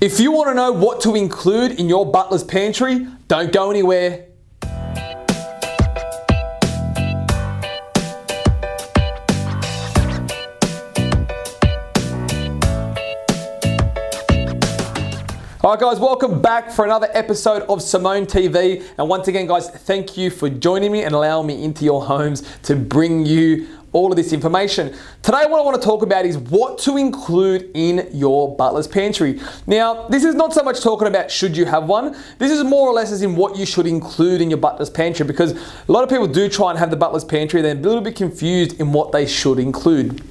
If you want to know what to include in your butler's pantry, don't go anywhere. All right, guys, welcome back for another episode of Simone TV. And once again, guys, thank you for joining me and allowing me into your homes to bring you all of this information. Today, what I want to talk about is what to include in your butler's pantry. Now, this is not so much talking about should you have one. This is more or less as in what you should include in your butler's pantry because a lot of people do try and have the butler's pantry, they're a little bit confused in what they should include.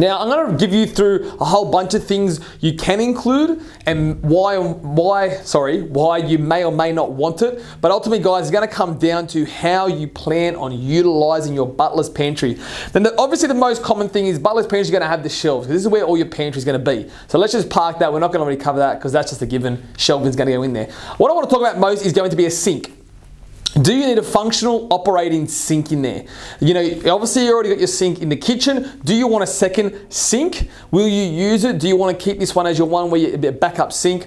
Now, I'm going to give you through a whole bunch of things you can include and why, why, sorry, why you may or may not want it. But ultimately, guys, it's going to come down to how you plan on utilizing your butler's pantry. Then, the, obviously, the most common thing is butler's pantry is going to have the shelves. This is where all your pantry is going to be. So let's just park that. We're not going to really cover that because that's just a given. Shelving is going to go in there. What I want to talk about most is going to be a sink. Do you need a functional operating sink in there? You know, obviously you already got your sink in the kitchen. Do you want a second sink? Will you use it? Do you want to keep this one as your one where you backup sink?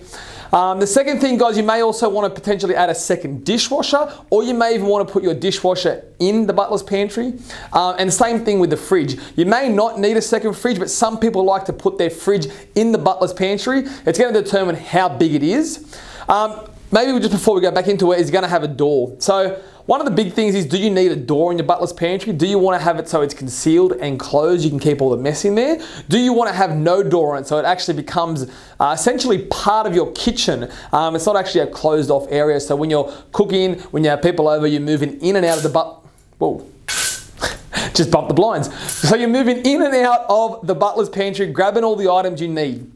Um, the second thing, guys, you may also want to potentially add a second dishwasher, or you may even want to put your dishwasher in the butler's pantry. Um, and same thing with the fridge. You may not need a second fridge, but some people like to put their fridge in the butler's pantry. It's going to determine how big it is. Um, maybe just before we go back into it, is going to have a door. So one of the big things is, do you need a door in your butler's pantry? Do you want to have it so it's concealed and closed? You can keep all the mess in there. Do you want to have no door on it so it actually becomes uh, essentially part of your kitchen? Um, it's not actually a closed off area. So when you're cooking, when you have people over, you're moving in and out of the but. Whoa. Just bump the blinds. So you're moving in and out of the butler's pantry, grabbing all the items you need.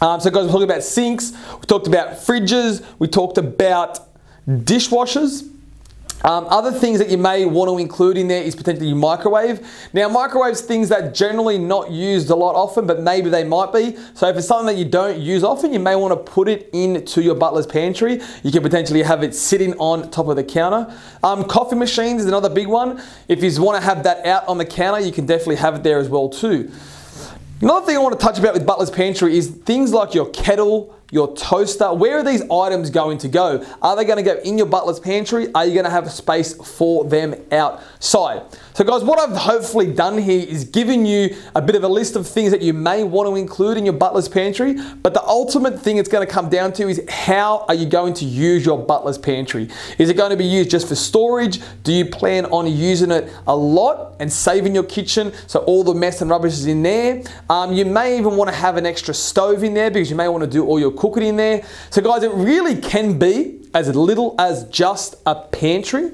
Um, so guys, we talked about sinks, we talked about fridges, we talked about dishwashers. Um, other things that you may want to include in there is potentially your microwave. Now, microwaves things that generally not used a lot often, but maybe they might be. So if it's something that you don't use often, you may want to put it into your butler's pantry. You can potentially have it sitting on top of the counter. Um, coffee machines is another big one. If you want to have that out on the counter, you can definitely have it there as well too. Another thing I want to touch about with Butler's Pantry is things like your kettle, your toaster. Where are these items going to go? Are they going to go in your butler's pantry? Are you going to have space for them outside? So guys, what I've hopefully done here is given you a bit of a list of things that you may want to include in your butler's pantry, but the ultimate thing it's going to come down to is how are you going to use your butler's pantry? Is it going to be used just for storage? Do you plan on using it a lot and saving your kitchen so all the mess and rubbish is in there? Um, you may even want to have an extra stove in there because you may want to do all your cook it in there. So guys, it really can be as little as just a pantry.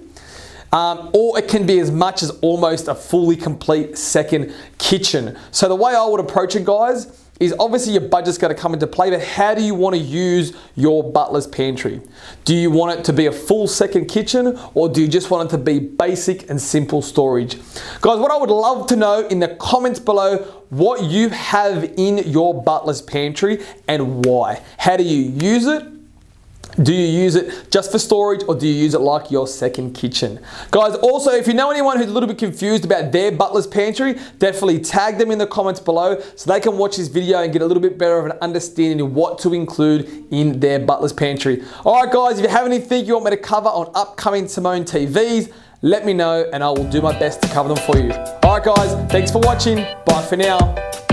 Um, or it can be as much as almost a fully complete second kitchen. So the way I would approach it, guys, is obviously your budget's going to come into play, but how do you want to use your butler's pantry? Do you want it to be a full second kitchen or do you just want it to be basic and simple storage? Guys, what I would love to know in the comments below what you have in your butler's pantry and why. How do you use it? Do you use it just for storage or do you use it like your second kitchen? Guys, also, if you know anyone who's a little bit confused about their butler's pantry, definitely tag them in the comments below so they can watch this video and get a little bit better of an understanding of what to include in their butler's pantry. All right, guys, if you have anything you want me to cover on upcoming Simone TVs, let me know and I will do my best to cover them for you. All right, guys, thanks for watching. Bye for now.